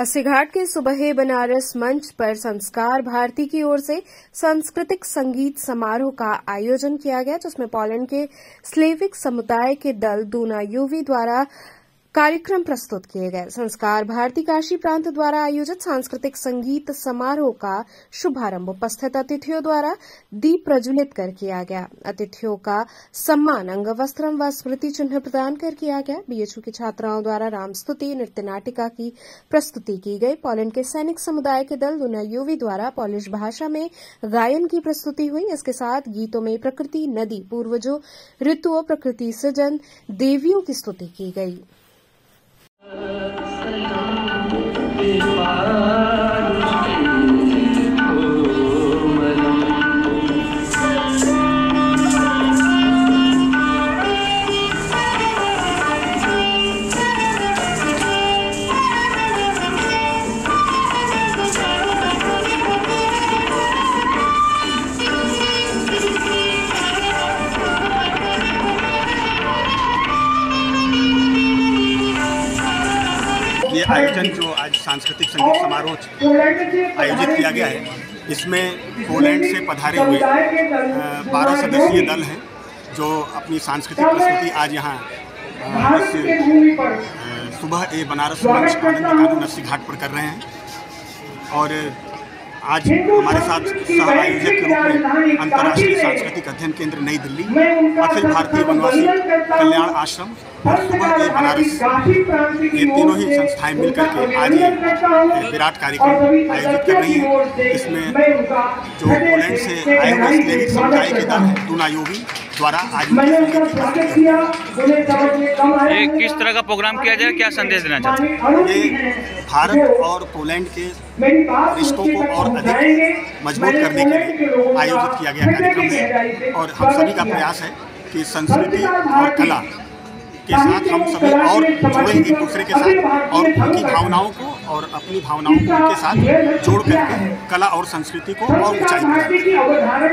अस्सी घाट के सुबह बनारस मंच पर संस्कार भारती की ओर से सांस्कृतिक संगीत समारोह का आयोजन किया गया, जिसमें पोलैंड के स्लेविक समुदाय के दल दूना यूवी द्वारा कार्यक्रम प्रस्तुत किए गए। संस्कार भारती काशी प्रांत द्वारा आयोजित सांस्कृतिक संगीत समारोह का शुभारंभ उपस्थित अतिथियों द्वारा दीप प्रज्वलित कर किया गया। अतिथियों का सम्मान, अंग, वस्त्रम व स्मृति चिन्ह प्रदान कर किया गया। बीएचयू की छात्राओं द्वारा रामस्तुति नृत्य नाटिका की प्रस्तुति की गई। पोलैंड के सैनिक समुदाय के दल यूवी द्वारा पॉलिश भाषा में गायन की प्रस्तुति हुई। इसके साथ गीतों में प्रकृति, नदी, पूर्वजों, ऋतुओं, प्रकृति सृजन, देवियों की स्तुति की गई। आयोजन जो आज सांस्कृतिक संगीत समारोह आयोजित किया गया है, इसमें पोलैंड से पधारे हुए बारह सदस्यीय दल हैं, जो अपनी सांस्कृतिक प्रस्तुति आज यहाँ सुबह ए बनारस मंच आनंद कानून घाट पर कर रहे हैं। और आज हमारे साथ सह आयोजक के रूप में अंतर्राष्ट्रीय सांस्कृतिक अध्ययन केंद्र नई दिल्ली, अखिल भारतीय वनवासी कल्याण आश्रम, और सुबह के बनारस ये तीनों ही संस्थाएँ मिलकर के आज ये विराट कार्यक्रम आयोजित कर रही है। इसमें जो पोलैंड से आए हुए समुदाय के दल है, दूना योगी द्वारा आज उनकी संगीत की प्रस्तुति की ये किस तरह का प्रोग्राम किया जाए क्या संदेश देना चाहते हैं? ये भारत और पोलैंड के रिश्तों को और अधिक मज़बूत करने के लिए आयोजित किया गया कार्यक्रम। है और हम सभी का प्रयास है कि संस्कृति और कला के साथ हम सभी और जुड़े एक दूसरे के साथ और उनकी भावनाओं को और अपनी भावनाओं को उनके साथ जोड़ करके कला और संस्कृति को और ऊंचाई